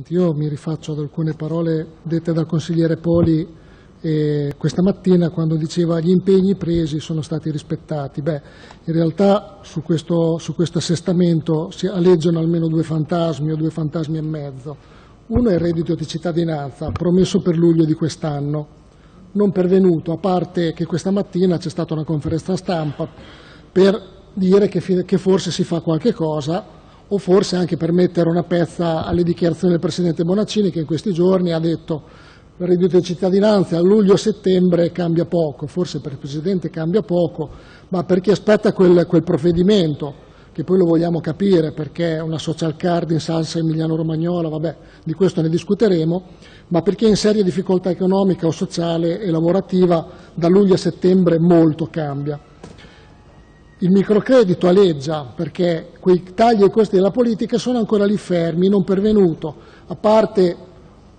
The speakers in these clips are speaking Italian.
Presidente. Io mi rifaccio ad alcune parole dette dal consigliere Poli eh, questa mattina quando diceva gli impegni presi sono stati rispettati. Beh, in realtà su questo, su questo assestamento si alleggiano almeno due fantasmi o due fantasmi e mezzo. Uno è il reddito di cittadinanza, promesso per luglio di quest'anno, non pervenuto, a parte che questa mattina c'è stata una conferenza stampa per dire che, che forse si fa qualche cosa o forse anche per mettere una pezza alle dichiarazioni del Presidente Bonaccini che in questi giorni ha detto il reddito di cittadinanza a luglio-settembre cambia poco, forse per il Presidente cambia poco, ma per chi aspetta quel, quel provvedimento, che poi lo vogliamo capire perché è una social card in salsa emiliano-romagnola, vabbè, di questo ne discuteremo, ma perché in seria difficoltà economica o sociale e lavorativa da luglio a settembre molto cambia. Il microcredito aleggia perché quei tagli ai costi della politica sono ancora lì fermi, non pervenuto, a parte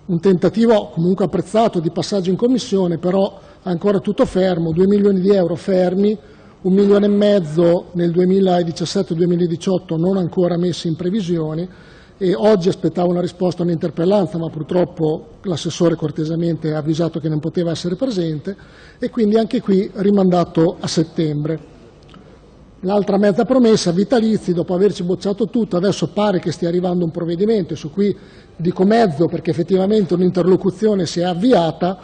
un tentativo comunque apprezzato di passaggio in commissione, però ancora tutto fermo, 2 milioni di euro fermi, un milione e mezzo nel 2017-2018 non ancora messi in previsioni e oggi aspettavo una risposta a un'interpellanza ma purtroppo l'assessore cortesemente ha avvisato che non poteva essere presente e quindi anche qui rimandato a settembre. L'altra mezza promessa, vitalizi, dopo averci bocciato tutto, adesso pare che stia arrivando un provvedimento, su cui dico mezzo perché effettivamente un'interlocuzione si è avviata,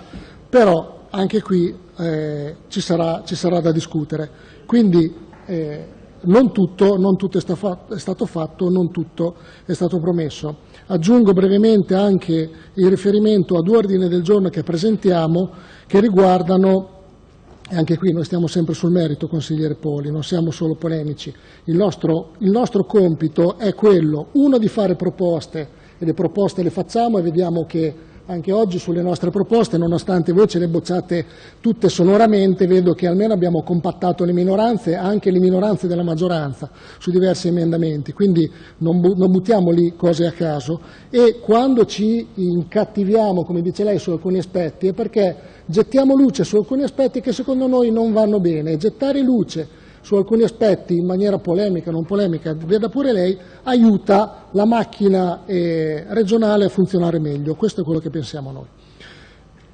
però anche qui eh, ci, sarà, ci, sarà, da discutere. Quindi eh, non, tutto, non tutto, è stato fatto, non tutto è stato promesso. Aggiungo brevemente anche il riferimento a due ordini del giorno che presentiamo che riguardano e anche qui noi stiamo sempre sul merito, consigliere Poli, non siamo solo polemici. Il nostro, il nostro compito è quello, uno, di fare proposte, e le proposte le facciamo e vediamo che anche oggi sulle nostre proposte, nonostante voi ce le bocciate tutte sonoramente, vedo che almeno abbiamo compattato le minoranze, anche le minoranze della maggioranza, su diversi emendamenti, quindi non, non buttiamo lì cose a caso e quando ci incattiviamo, come dice lei, su alcuni aspetti è perché gettiamo luce su alcuni aspetti che secondo noi non vanno bene. Gettare luce su alcuni aspetti in maniera polemica, non polemica, veda pure lei, aiuta la macchina eh, regionale a funzionare meglio. Questo è quello che pensiamo noi.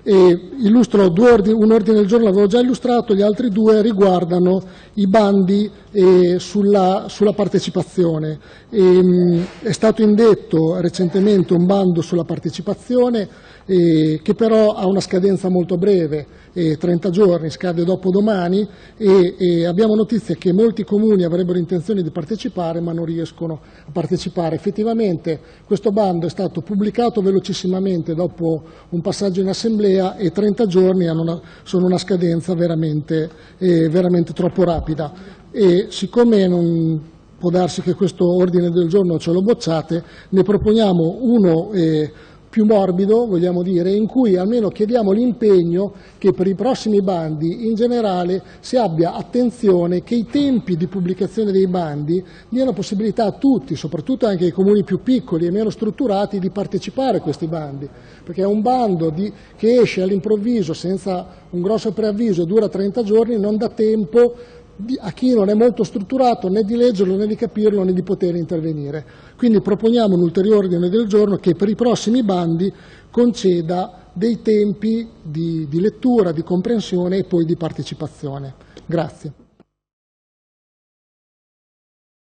E illustro ordini, un ordine del giorno, l'avevo già illustrato, gli altri due riguardano i bandi eh, sulla, sulla, partecipazione. E, mh, è stato indetto recentemente un bando sulla partecipazione eh, che però ha una scadenza molto breve, eh, 30 giorni, scade dopo domani e, e, abbiamo notizie che molti comuni avrebbero intenzione di partecipare ma non riescono a partecipare. Effettivamente questo bando è stato pubblicato velocissimamente dopo un passaggio in assemblea e 30 giorni una, sono una scadenza veramente, eh, veramente troppo rapida. E siccome non può darsi che questo ordine del giorno ce lo bocciate, ne proponiamo uno eh, più morbido, vogliamo dire, in cui almeno chiediamo l'impegno che per i prossimi bandi in generale si abbia attenzione che i tempi di pubblicazione dei bandi diano possibilità a tutti, soprattutto anche ai comuni più piccoli e meno strutturati, di partecipare a questi bandi, perché un bando di, che esce all'improvviso senza un grosso preavviso e dura 30 giorni, non dà tempo a chi non è molto strutturato né di leggerlo né di capirlo né di poter intervenire. Quindi proponiamo un ulteriore ordine del giorno che per i prossimi bandi conceda dei tempi di, di lettura, di comprensione e poi di partecipazione. Grazie.